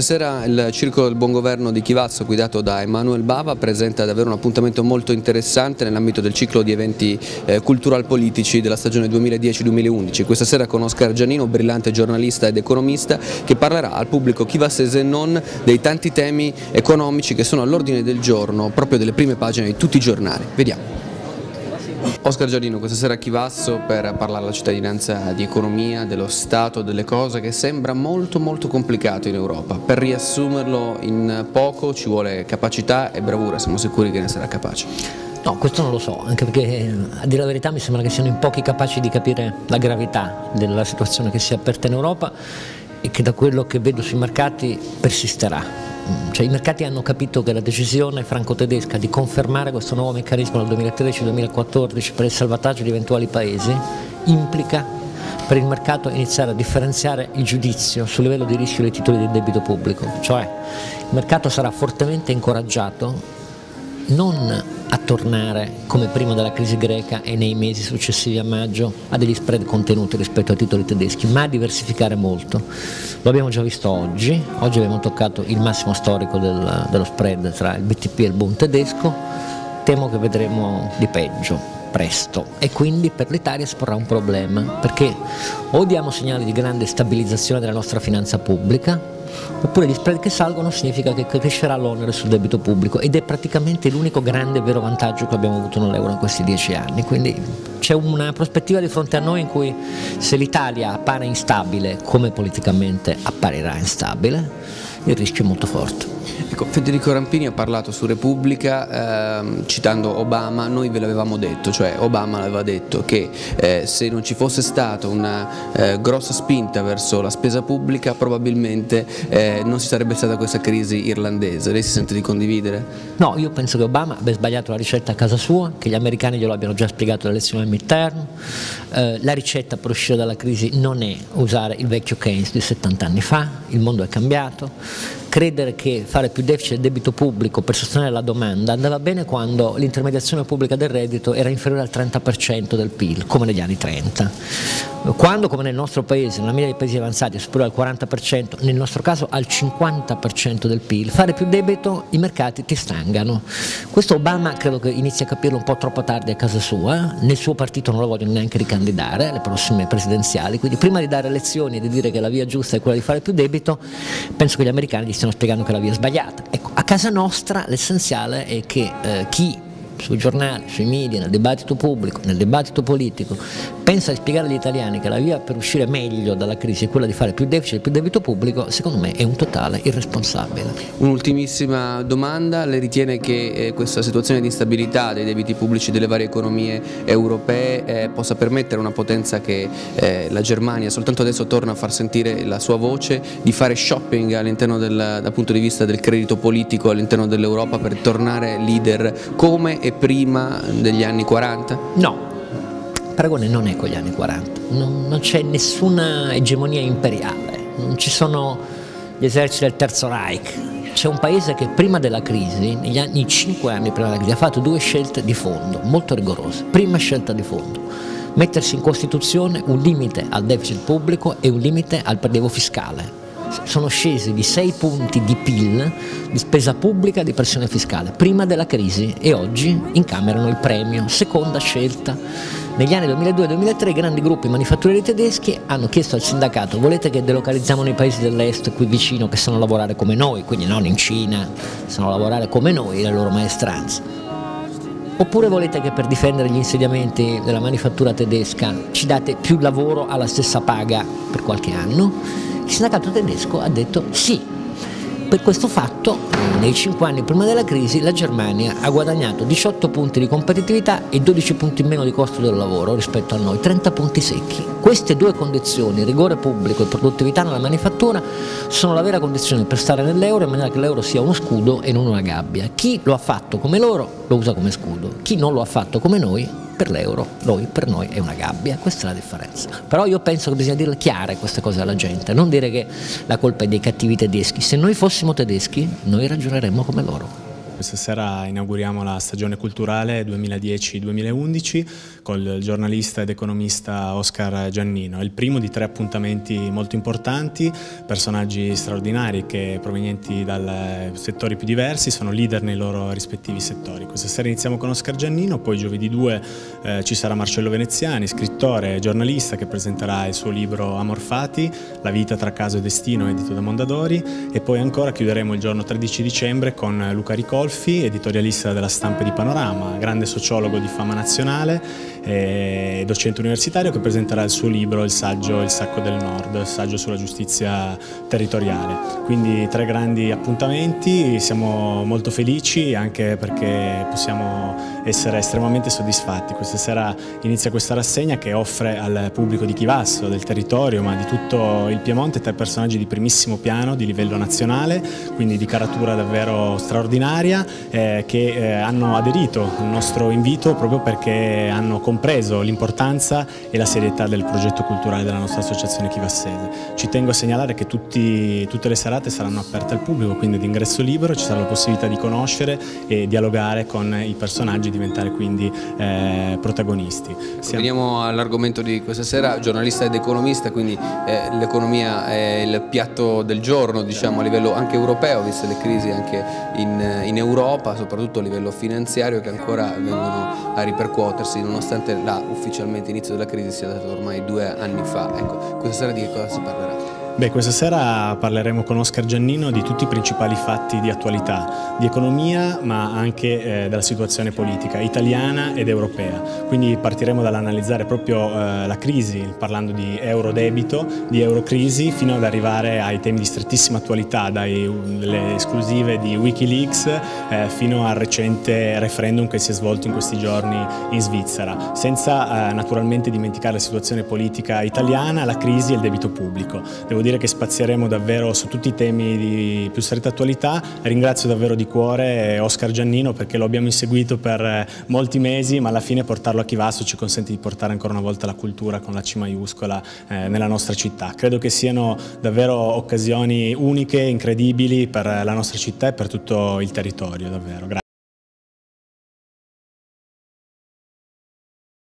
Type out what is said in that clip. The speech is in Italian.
Stasera il Circolo del Buon Governo di Chivazzo guidato da Emanuele Bava presenta davvero un appuntamento molto interessante nell'ambito del ciclo di eventi eh, cultural-politici della stagione 2010-2011. Questa sera con Oscar Giannino, brillante giornalista ed economista, che parlerà al pubblico chivassese e non dei tanti temi economici che sono all'ordine del giorno proprio delle prime pagine di tutti i giornali. Vediamo. Oscar Giardino, questa sera a Chivasso per parlare alla cittadinanza di economia, dello Stato, delle cose che sembra molto molto complicato in Europa. Per riassumerlo in poco ci vuole capacità e bravura, siamo sicuri che ne sarà capace. No, questo non lo so, anche perché a dire la verità mi sembra che siano in pochi capaci di capire la gravità della situazione che si è aperta in Europa e che da quello che vedo sui mercati persisterà. Cioè, i mercati hanno capito che la decisione franco-tedesca di confermare questo nuovo meccanismo nel 2013-2014 per il salvataggio di eventuali paesi implica per il mercato iniziare a differenziare il giudizio sul livello di rischio dei titoli del debito pubblico, cioè il mercato sarà fortemente incoraggiato non a tornare come prima della crisi greca e nei mesi successivi a maggio a degli spread contenuti rispetto ai titoli tedeschi, ma a diversificare molto. Lo abbiamo già visto oggi, oggi abbiamo toccato il massimo storico del, dello spread tra il BTP e il Bund tedesco, temo che vedremo di peggio presto. E quindi per l'Italia si porrà un problema perché o diamo segnali di grande stabilizzazione della nostra finanza pubblica oppure gli spread che salgono significa che crescerà l'onere sul debito pubblico ed è praticamente l'unico grande vero vantaggio che abbiamo avuto nell'euro in questi dieci anni, quindi c'è una prospettiva di fronte a noi in cui se l'Italia appare instabile come politicamente apparirà instabile, il rischio è molto forte. Ecco, Federico Rampini ha parlato su Repubblica ehm, citando Obama, noi ve l'avevamo detto, cioè Obama aveva detto che eh, se non ci fosse stata una eh, grossa spinta verso la spesa pubblica probabilmente eh, non ci sarebbe stata questa crisi irlandese, lei si sente di condividere? No, io penso che Obama abbia sbagliato la ricetta a casa sua, che gli americani glielo abbiano già spiegato alle elezioni del midterm, eh, la ricetta per uscire dalla crisi non è usare il vecchio Keynes di 70 anni fa, il mondo è cambiato, credere che fare più deficit del debito pubblico per sostenere la domanda andava bene quando l'intermediazione pubblica del reddito era inferiore al 30% del PIL, come negli anni 30. Quando, come nel nostro paese, nella media dei paesi avanzati è superiore al 40%, nel nostro caso al 50% del PIL, fare più debito i mercati ti stangano. Questo Obama credo che inizi a capirlo un po' troppo tardi a casa sua, nel suo partito non lo vogliono neanche ricandidare alle prossime presidenziali, quindi prima di dare lezioni e di dire che la via giusta è quella di fare più debito, penso che gli americani gli stiano spiegando che la via è sbagliata. Ecco, a casa nostra l'essenziale è che eh, chi sui giornali, sui media, nel dibattito pubblico, nel dibattito politico, pensa di spiegare agli italiani che la via per uscire meglio dalla crisi è quella di fare più deficit e più debito pubblico, secondo me è un totale irresponsabile. Un'ultimissima domanda, lei ritiene che eh, questa situazione di instabilità dei debiti pubblici delle varie economie europee eh, possa permettere a una potenza che eh, la Germania soltanto adesso torna a far sentire la sua voce, di fare shopping all'interno dal punto di vista del credito politico all'interno dell'Europa per tornare leader come e prima degli anni 40? No, paragone non è con gli anni 40, non, non c'è nessuna egemonia imperiale, non ci sono gli eserciti del Terzo Reich, c'è un paese che prima della crisi, negli anni 5 anni prima della crisi, ha fatto due scelte di fondo molto rigorose. Prima scelta di fondo, mettersi in Costituzione un limite al deficit pubblico e un limite al prelievo fiscale sono scesi di 6 punti di PIL di spesa pubblica e di pressione fiscale prima della crisi e oggi incamerano il premio. Seconda scelta. Negli anni 2002-2003 grandi gruppi manifatturieri tedeschi hanno chiesto al sindacato volete che delocalizziamo nei paesi dell'est qui vicino che sanno lavorare come noi, quindi non in Cina, sanno lavorare come noi, le loro maestranze. Oppure volete che per difendere gli insediamenti della manifattura tedesca ci date più lavoro alla stessa paga per qualche anno? Il sindacato tedesco ha detto sì. Per questo fatto, nei cinque anni prima della crisi, la Germania ha guadagnato 18 punti di competitività e 12 punti in meno di costo del lavoro rispetto a noi, 30 punti secchi. Queste due condizioni, rigore pubblico e produttività nella manifattura, sono la vera condizione per stare nell'euro in maniera che l'euro sia uno scudo e non una gabbia. Chi lo ha fatto come loro lo usa come scudo, chi non lo ha fatto come noi per l'euro, noi, per noi è una gabbia, questa è la differenza. Però io penso che bisogna dirle chiare queste cose alla gente, non dire che la colpa è dei cattivi tedeschi, se noi fossimo tedeschi noi ragioneremmo come loro. Questa sera inauguriamo la stagione culturale 2010-2011 col giornalista ed economista Oscar Giannino. È il primo di tre appuntamenti molto importanti, personaggi straordinari che provenienti da settori più diversi sono leader nei loro rispettivi settori. Questa sera iniziamo con Oscar Giannino, poi giovedì 2 eh, ci sarà Marcello Veneziani, scrittore e giornalista che presenterà il suo libro Amorfati, La vita tra caso e destino edito da Mondadori e poi ancora chiuderemo il giorno 13 dicembre con Luca Ricolfi Adolfi, editorialista della stampa di Panorama, grande sociologo di fama nazionale, e docente universitario che presenterà il suo libro, il saggio Il sacco del nord, il saggio sulla giustizia territoriale. Quindi tre grandi appuntamenti, siamo molto felici anche perché possiamo essere estremamente soddisfatti. Questa sera inizia questa rassegna che offre al pubblico di Chivasso, del territorio, ma di tutto il Piemonte, tre personaggi di primissimo piano, di livello nazionale, quindi di caratura davvero straordinaria, eh, che eh, hanno aderito al nostro invito proprio perché hanno compreso l'importanza e la serietà del progetto culturale della nostra associazione Chivassese. Ci tengo a segnalare che tutti, tutte le serate saranno aperte al pubblico, quindi di ingresso libero, ci sarà la possibilità di conoscere e dialogare con i personaggi diventare quindi eh, protagonisti. Siamo... Veniamo all'argomento di questa sera, giornalista ed economista, quindi eh, l'economia è il piatto del giorno diciamo, a livello anche europeo, viste le crisi anche in, in Europa, soprattutto a livello finanziario che ancora vengono a ripercuotersi nonostante là ufficialmente inizio della crisi sia dato ormai due anni fa. Ecco, questa sera di che cosa si parlerà? Beh, questa sera parleremo con Oscar Giannino di tutti i principali fatti di attualità, di economia ma anche eh, della situazione politica italiana ed europea. Quindi partiremo dall'analizzare proprio eh, la crisi, parlando di eurodebito, di eurocrisi, fino ad arrivare ai temi di strettissima attualità, dalle esclusive di Wikileaks eh, fino al recente referendum che si è svolto in questi giorni in Svizzera, senza eh, naturalmente dimenticare la situazione politica italiana, la crisi e il debito pubblico. Devo dire che spazieremo davvero su tutti i temi di più stretta attualità. Ringrazio davvero di cuore Oscar Giannino perché lo abbiamo inseguito per eh, molti mesi, ma alla fine portarlo a Chivasso ci consente di portare ancora una volta la cultura con la C maiuscola eh, nella nostra città. Credo che siano davvero occasioni uniche, incredibili per la nostra città e per tutto il territorio. Davvero. Grazie.